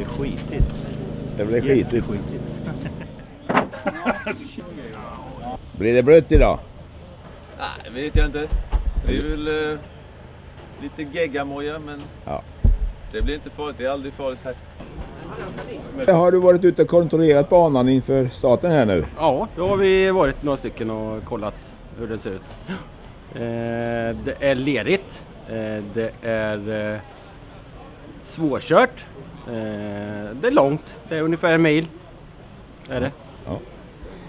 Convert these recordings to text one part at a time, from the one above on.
blir skitigt. Det blir skitigt. Jätteskitigt. Blir det blött idag? Nej, vet jag inte. Det är väl eh, lite geggamoja men Ja. det blir inte farligt. Det är aldrig farligt här. Har du varit ute och kontrollerat banan inför starten här nu? Ja, då har vi varit några stycken och kollat hur den ser ut. Eh, det är lerigt. Eh, det är eh, svårkört. Eh, det är långt. Det är ungefär en mil. Är det.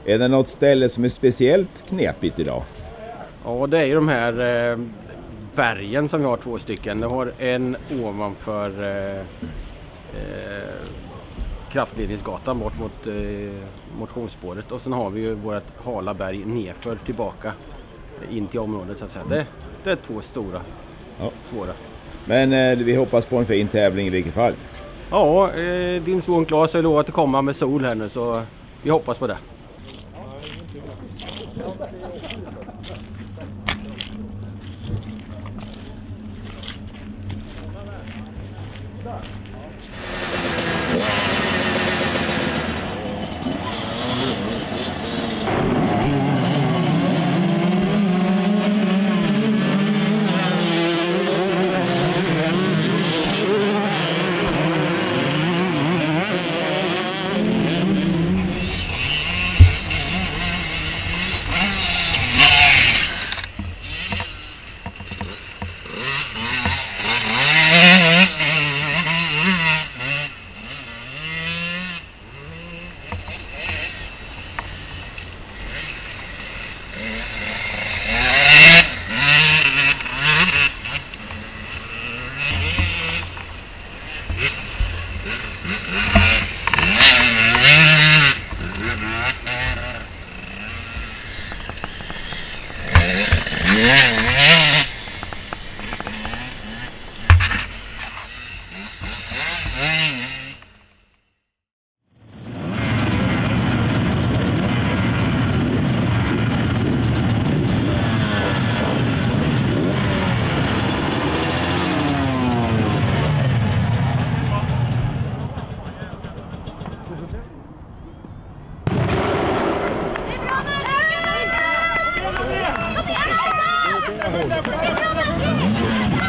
Är det något ställe som är speciellt knepigt idag? Ja, det är ju de här eh, bergen som vi har två stycken. Vi har en ovanför eh, eh, kraftledningsgatan bort mot eh, motionsspåret och sen har vi ju vårt hala berg nerför tillbaka in till området så att säga. Det, det är två stora Ja. svåra. Men eh, vi hoppas på en fin tävling i vilket fall. Ja, eh, din son Claes har lovat att komma med sol här nu så vi hoppas på det. Погода.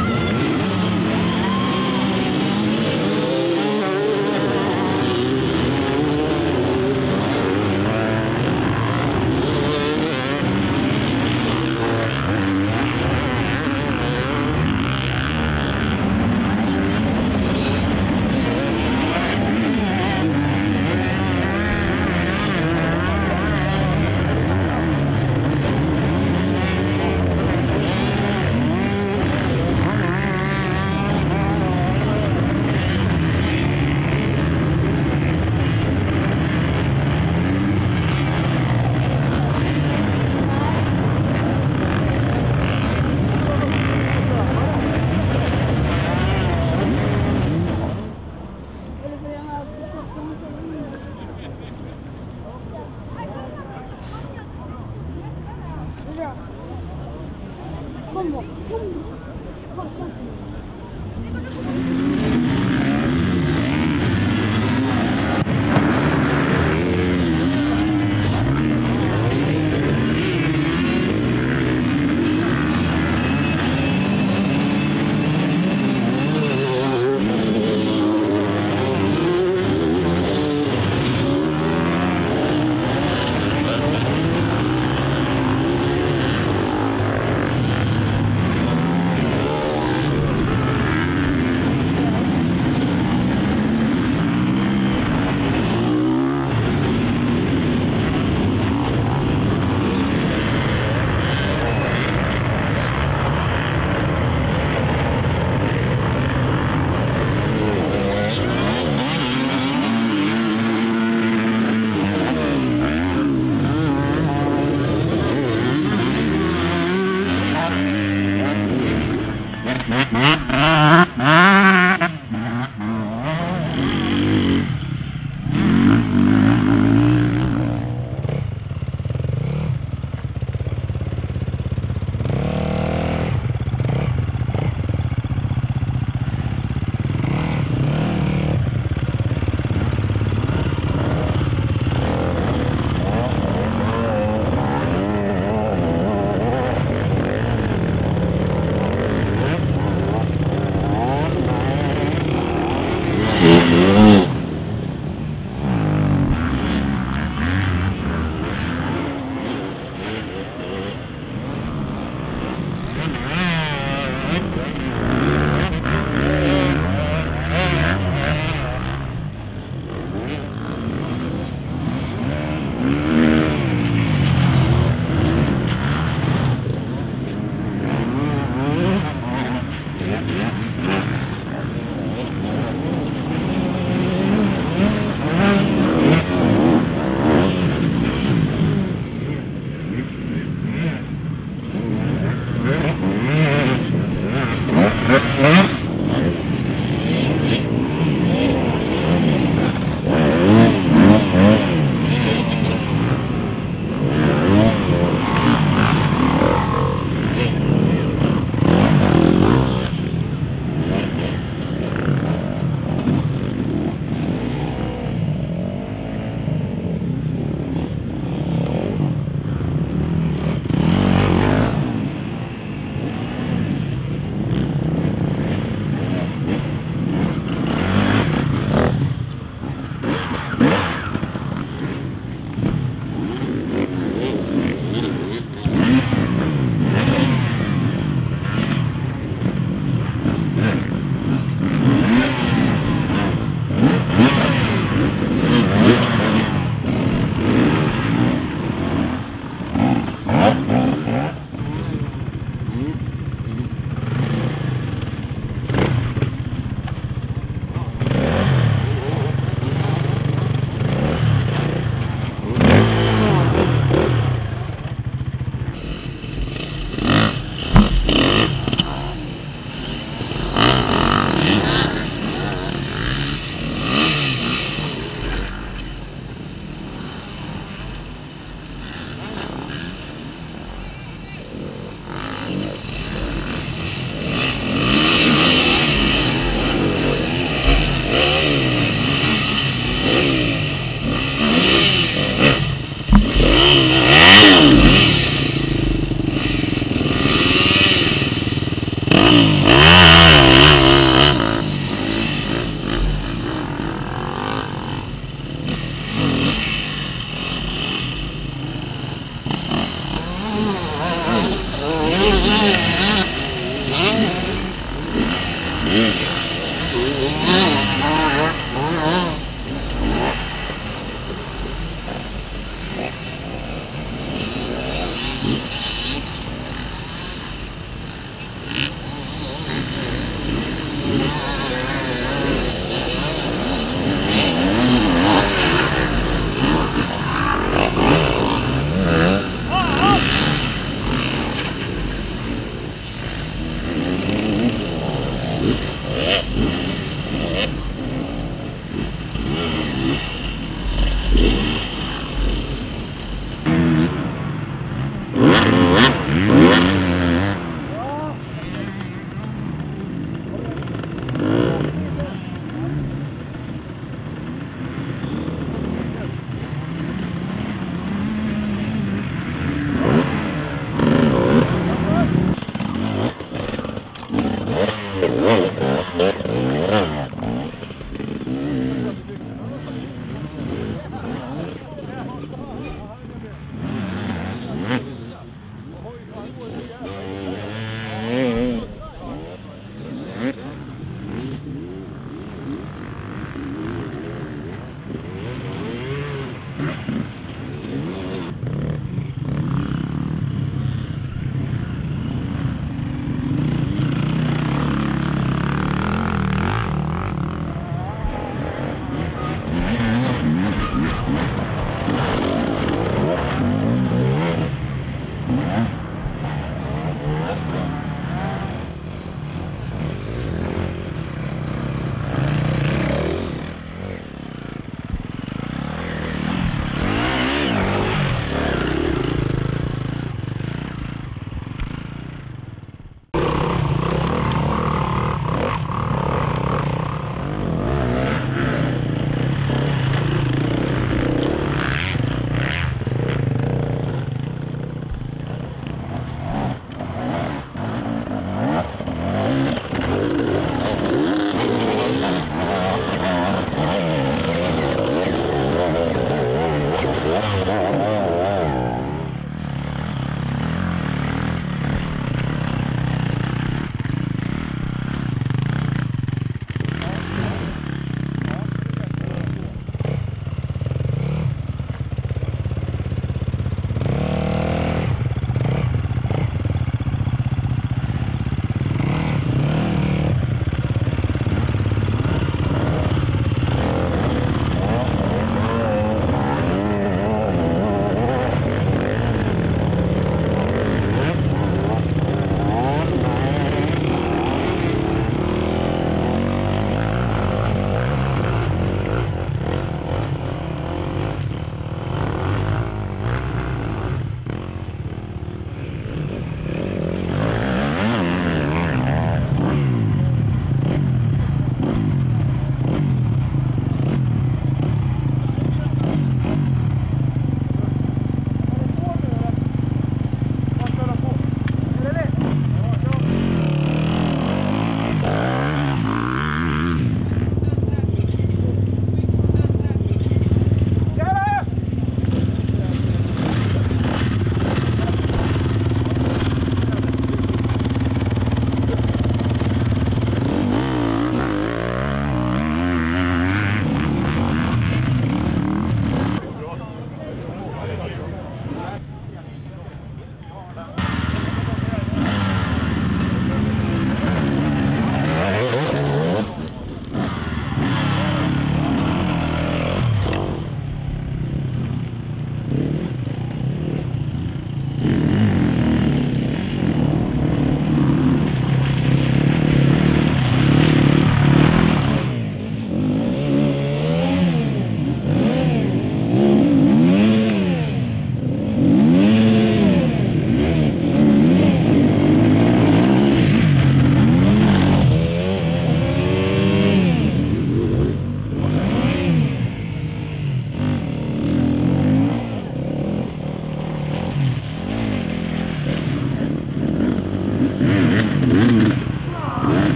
Yeah.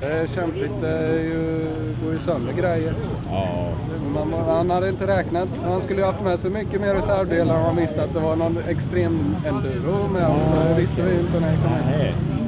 Det är kämpigt, det ju, går ju sönder grejer. Ja. Man, han hade inte räknat. Han skulle ju haft med sig mycket mer reservdelar om han visste att det var någon extrem enduro med. Så det visste vi ju inte när vi kom hit.